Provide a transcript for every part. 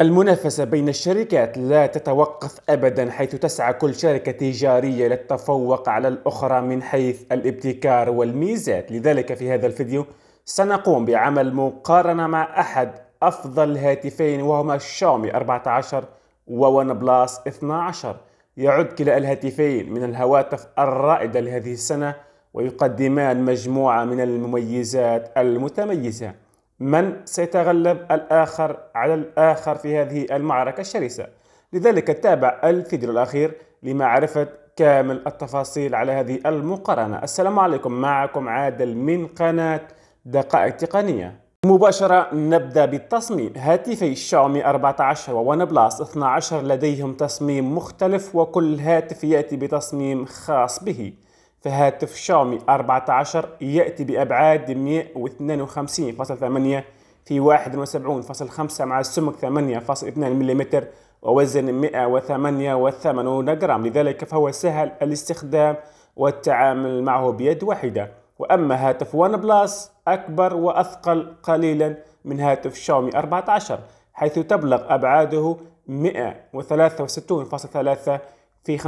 المنافسة بين الشركات لا تتوقف أبدا حيث تسعى كل شركة تجارية للتفوق على الأخرى من حيث الابتكار والميزات. لذلك في هذا الفيديو سنقوم بعمل مقارنة مع أحد أفضل هاتفين وهما شاومي 14 وون بلاس 12 يعد كلا الهاتفين من الهواتف الرائدة لهذه السنة ويقدمان مجموعة من المميزات المتميزة. من سيتغلب الآخر على الآخر في هذه المعركة الشرسة. لذلك تابع الفيديو الأخير لمعرفة كامل التفاصيل على هذه المقارنة. السلام عليكم معكم عادل من قناة دقائق تقنية. مباشرة نبدأ بالتصميم. هاتفي شاومي 14 وون بلاس 12 لديهم تصميم مختلف وكل هاتف يأتي بتصميم خاص به. فهاتف شاومي 14 يأتي بأبعاد 152.8 في 71.5 مع السمك 8.2 ملم ووزن 188 جرام. لذلك فهو سهل الاستخدام والتعامل معه بيد واحدة. وأما هاتف OnePlus أكبر وأثقل قليلا من هاتف شاومي 14 حيث تبلغ أبعاده 163.3 في 75.8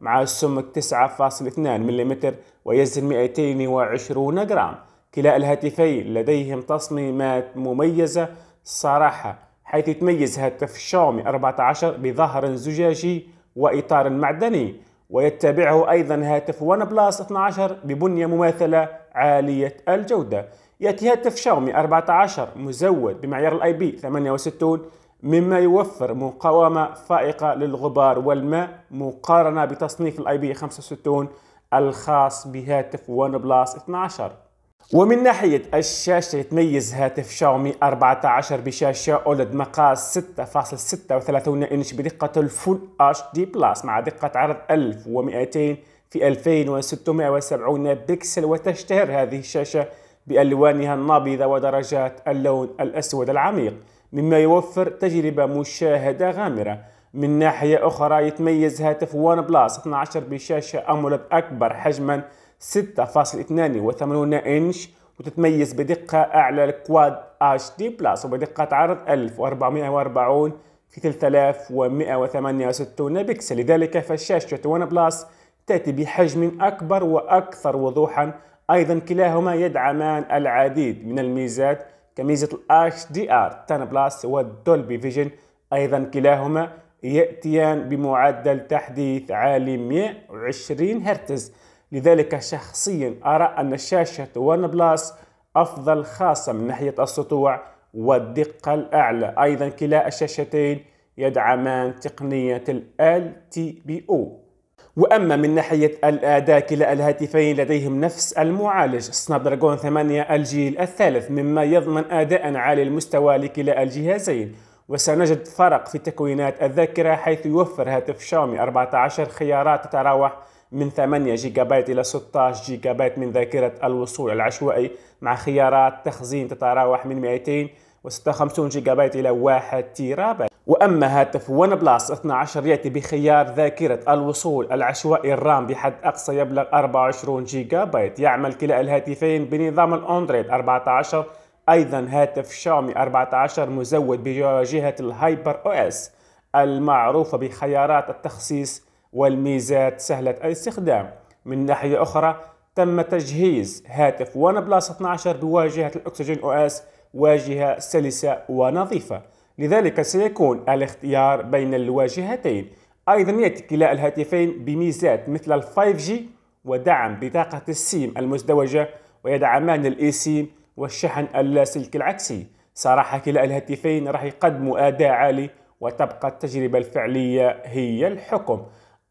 مع السمك 9.2 ملم ويزن 220 جرام. كلا الهاتفين لديهم تصميمات مميزة صراحة حيث يتميز هاتف شاومي 14 بظهر زجاجي وإطار معدني ويتبعه أيضا هاتف OnePlus 12 ببنية مماثلة عالية الجودة. يأتي هاتف شاومي 14 مزود بمعيار ال IP 68 مما يوفر مقاومة فائقة للغبار والماء مقارنة بتصنيف ال IP 65 الخاص بهاتف OnePlus 12 ومن ناحية الشاشة يتميز هاتف شاومي 14 بشاشة OLED مقاس 6.36 إنش بدقة ال Full HD Plus مع دقة عرض 1200 في 2670 بكسل وتشتهر هذه الشاشة بألوانها النابضة ودرجات اللون الأسود العميق. مما يوفر تجربة مشاهدة غامرة. من ناحية أخرى يتميز هاتف OnePlus 12 بشاشة AMOLED أكبر حجما 6.82 إنش وتتميز بدقة أعلى ال Quad HD Plus وبدقة عرض 1440 في 3168 بكسل. لذلك فالشاشة OnePlus تأتي بحجم أكبر وأكثر وضوحا. أيضا كلاهما يدعمان العديد من الميزات كميزة ال HDR 10 Plus وال Dolby Vision أيضا كلاهما يأتيان بمعدل تحديث عالي 120 هرتز. لذلك شخصيا أرى أن شاشة OnePlus أفضل خاصة من ناحية السطوع والدقة الأعلى. أيضا كلا الشاشتين يدعمان تقنية ال LTPO وأما من ناحية الأداء كلا الهاتفين لديهم نفس المعالج. Snapdragon 8 الجيل الثالث مما يضمن أداء عالي المستوى لكلا الجهازين. وسنجد فرق في تكوينات الذاكرة حيث يوفر هاتف شاومي 14 خيارات تتراوح من 8 جيجا بايت إلى 16 جيجا بايت من ذاكرة الوصول العشوائي مع خيارات تخزين تتراوح من 256 جيجا بايت إلى 1 تيرا بايت وأما هاتف OnePlus 12 يأتي بخيار ذاكرة الوصول العشوائي ال RAM بحد أقصى يبلغ 24 جيجا بايت يعمل كلا الهاتفين بنظام ال Android 14 أيضا هاتف شاومي 14 مزود بواجهة ال HyperOS المعروفة بخيارات التخصيص والميزات سهلة الاستخدام. من ناحية أخرى تم تجهيز هاتف OnePlus 12 بواجهة ال OxygenOS واجهة سلسة ونظيفة. لذلك سيكون الاختيار بين الواجهتين. أيضا يأتي كلا الهاتفين بميزات مثل ال 5G ودعم بطاقة ال SIM المزدوجة ويدعمان ال eSIM والشحن اللاسلكي العكسي. صراحة كلا الهاتفين راح يقدموا أداء عالي وتبقى التجربة الفعلية هي الحكم.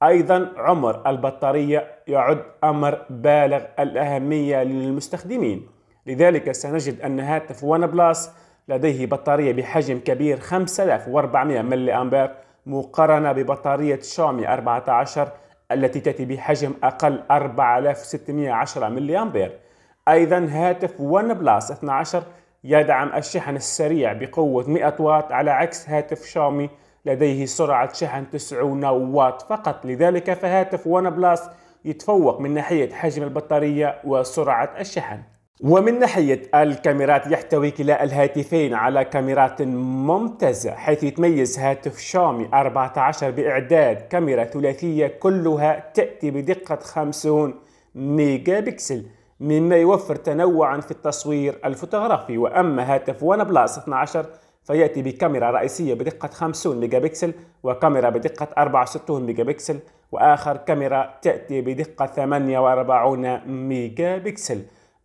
أيضا عمر البطارية يعد أمر بالغ الأهمية للمستخدمين. لذلك سنجد أن هاتف OnePlus لديه بطارية بحجم كبير 5400 ملي أمبير مقارنة ببطارية شاومي 14 التي تأتي بحجم أقل 4610 ملي أمبير. أيضا هاتف OnePlus 12 يدعم الشحن السريع بقوة 100 واط على عكس هاتف شاومي لديه سرعة شحن 90 واط فقط. لذلك فهاتف OnePlus يتفوق من ناحية حجم البطارية وسرعة الشحن. ومن ناحية الكاميرات يحتوي كلا الهاتفين على كاميرات ممتازة حيث يتميز هاتف شاومي 14 بإعداد كاميرا ثلاثية كلها تأتي بدقة 50 ميجا بكسل مما يوفر تنوعا في التصوير الفوتوغرافي. وأما هاتف OnePlus 12 فيأتي بكاميرا رئيسية بدقة 50 ميجا بكسل وكاميرا بدقة 64 ميجا بكسل وآخر كاميرا تأتي بدقة 48 ميجا بكسل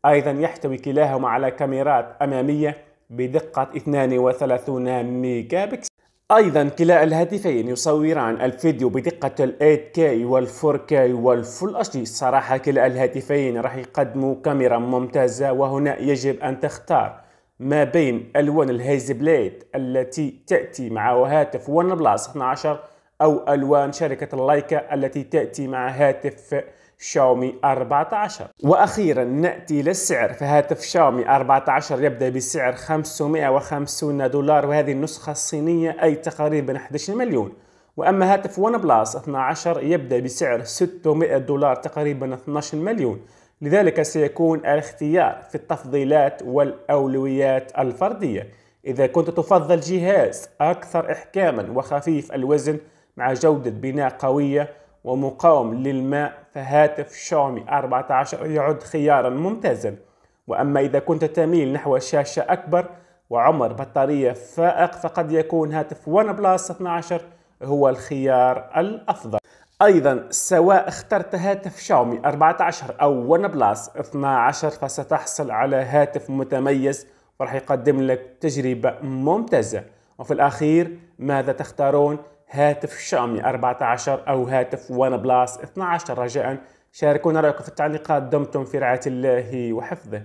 أيضا يحتوي كلاهما على كاميرات أمامية بدقة 32 ميجا بكسل. أيضا كلا الهاتفين يصوران الفيديو بدقة ال 8K وال 4K وال Full HD صراحة كلا الهاتفين راح يقدموا كاميرا ممتازة وهنا يجب أن تختار ما بين ألوان ال Hasselblad التي تأتي مع هاتف OnePlus 12 أو ألوان شركة ال Leica التي تأتي مع هاتف شاومي 14 وأخيرا نأتي للسعر. فهاتف شاومي 14 يبدأ بسعر 550 دولار وهذه النسخة الصينية أي تقريبا 11 مليون. وأما هاتف ون بلس 12 يبدأ بسعر 600 دولار تقريبا 12 مليون. لذلك سيكون الاختيار في التفضيلات والأولويات الفردية. إذا كنت تفضل جهاز أكثر احكاما وخفيف الوزن مع جودة بناء قوية ومقاوم للماء فهاتف شاومي 14 يعد خيارا ممتازا. وأما إذا كنت تميل نحو شاشة أكبر وعمر بطارية فائق فقد يكون هاتف OnePlus 12 هو الخيار الأفضل. أيضا سواء اخترت هاتف شاومي 14 أو OnePlus 12 فستحصل على هاتف متميز. وراح يقدم لك تجربة ممتازة. وفي الأخير ماذا تختارون؟ هاتف شاومي 14 أو هاتف OnePlus 12 رجاء. شاركونا رأيكم في التعليقات دمتم في رعاية الله وحفظه.